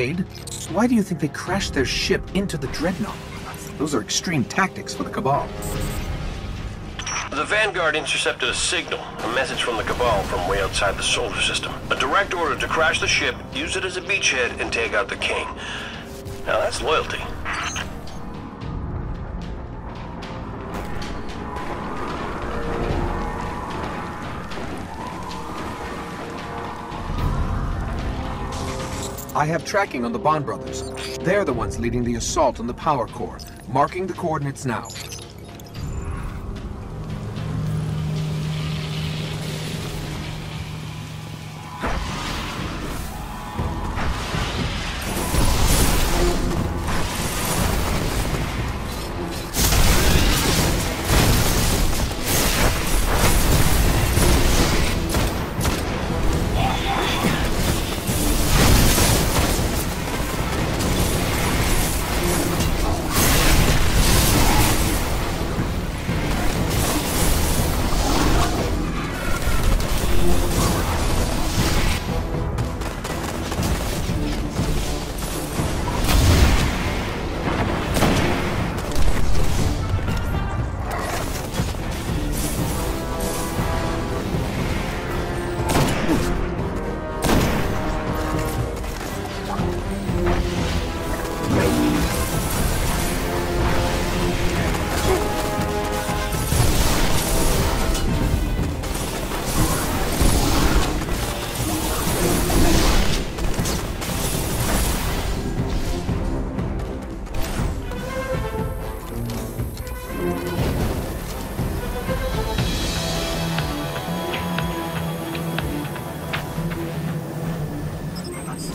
blockade? Why do you think they crashed their ship into the Dreadnought? Those are extreme tactics for the Cabal. The Vanguard intercepted a signal, a message from the Cabal from way outside the solar system. A direct order to crash the ship, use it as a beachhead, and take out the King. Now that's loyalty. I have tracking on the Bond brothers. They're the ones leading the assault on the power core. Marking the coordinates now.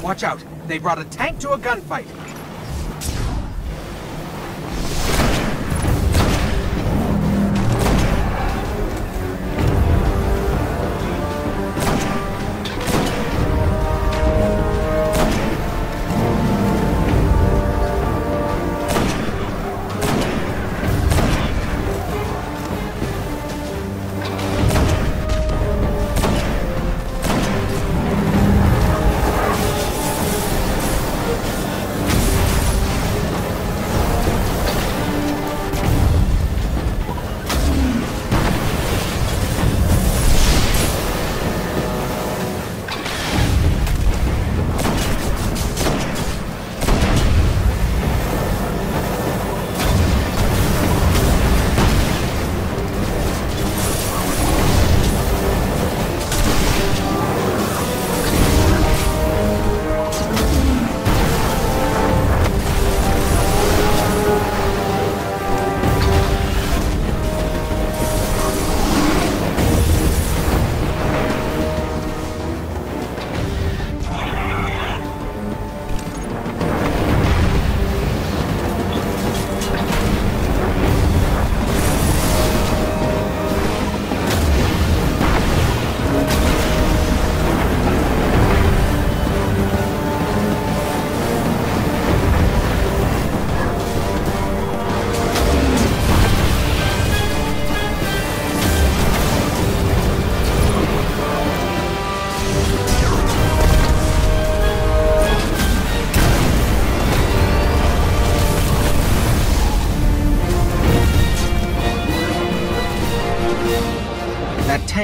Watch out! They brought a tank to a gunfight!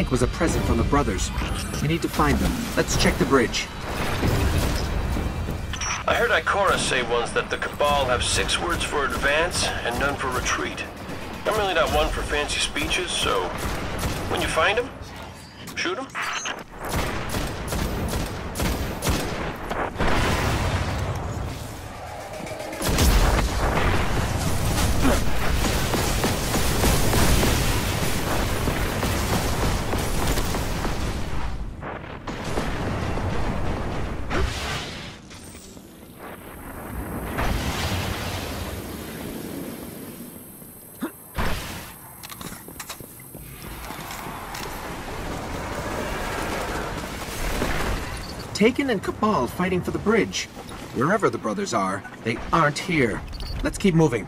Tank was a present from the brothers. We need to find them. Let's check the bridge. I heard Ikora say once that the Cabal have six words for advance and none for retreat. I'm really not one for fancy speeches, so when you find them, shoot them. Taken and Cabal fighting for the bridge. Wherever the brothers are, they aren't here. Let's keep moving.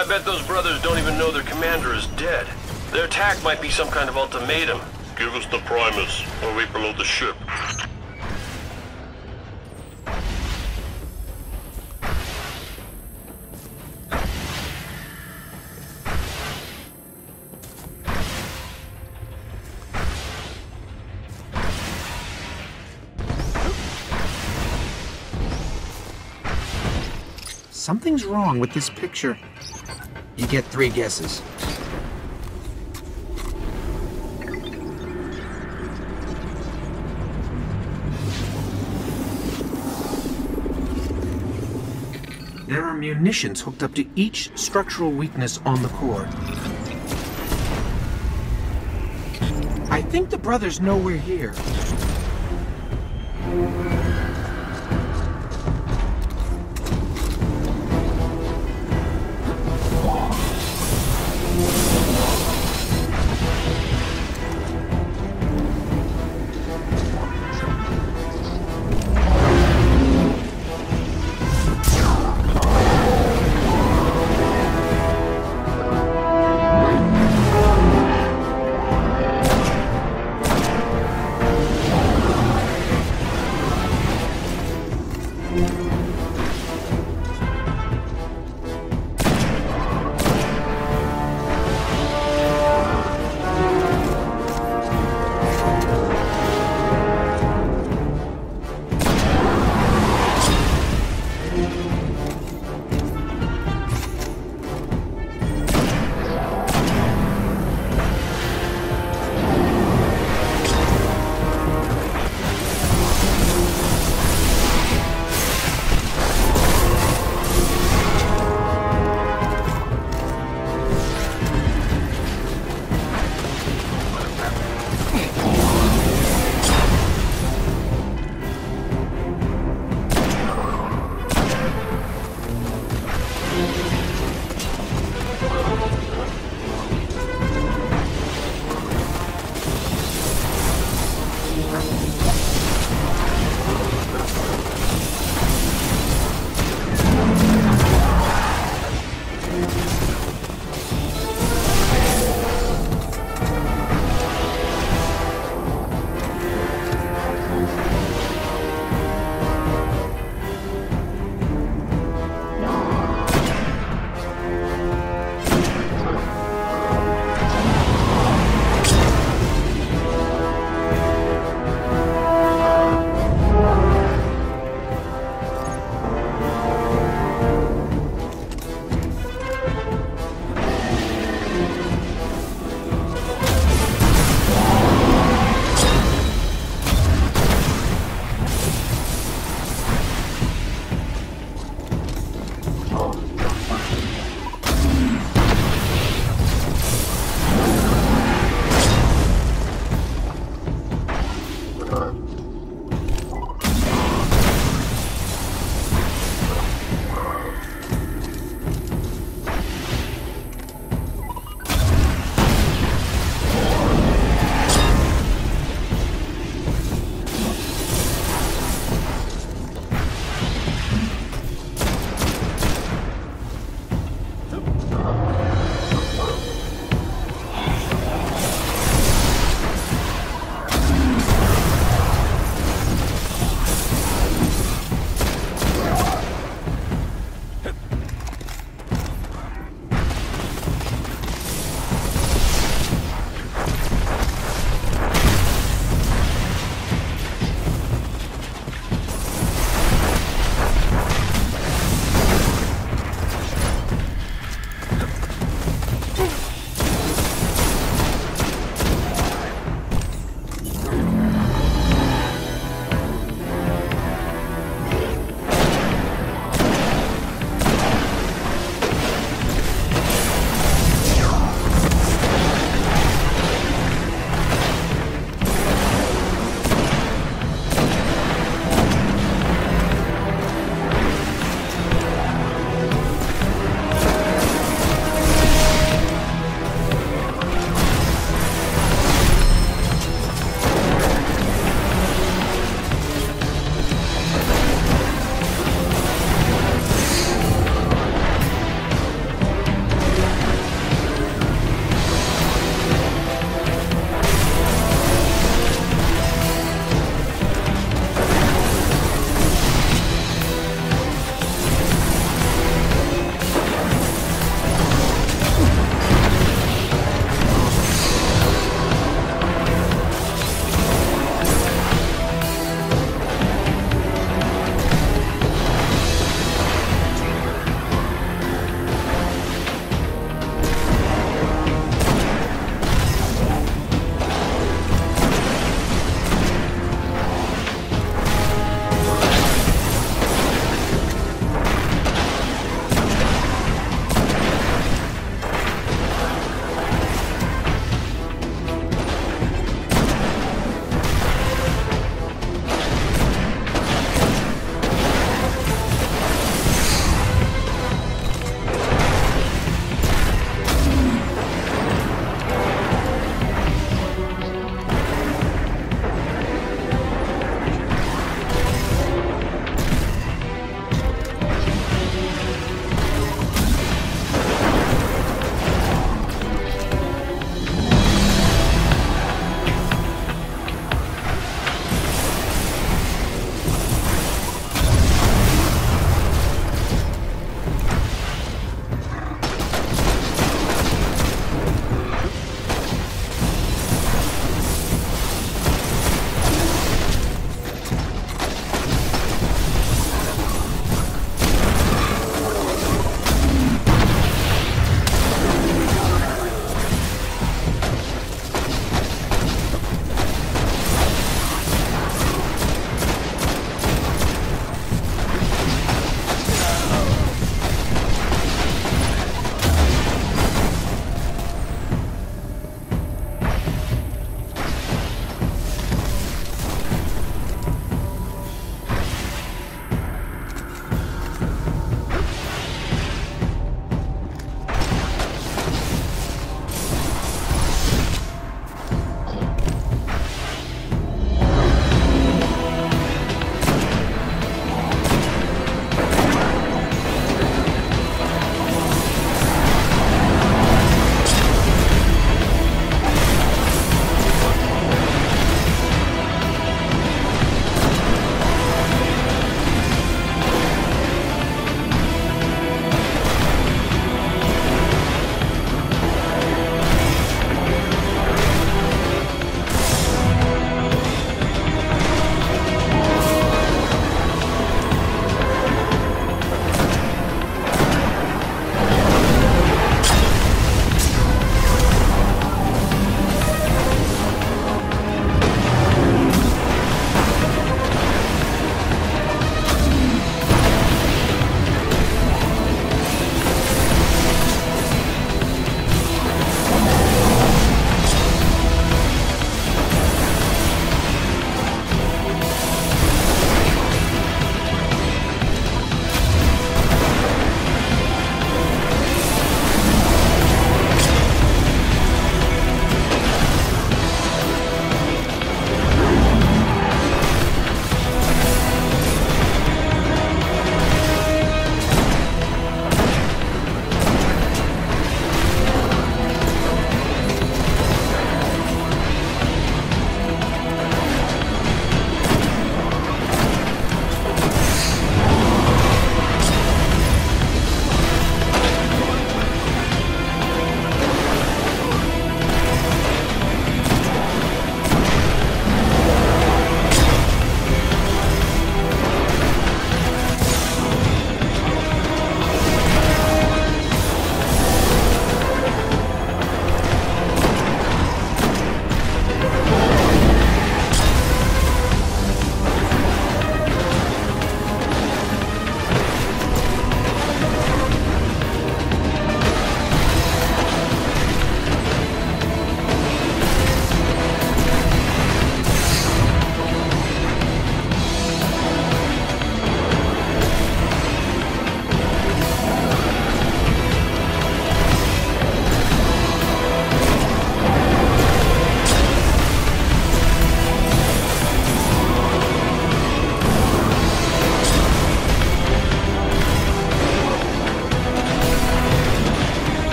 I bet those brothers don't even know their commander is dead. Their attack might be some kind of ultimatum. Give us the Primus, or wait below the ship. Something's wrong with this picture. You get three guesses. There are munitions hooked up to each structural weakness on the core. I think the brothers know we're here.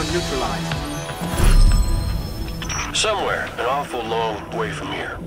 Recon neutralized. Somewhere, an awful long way from here.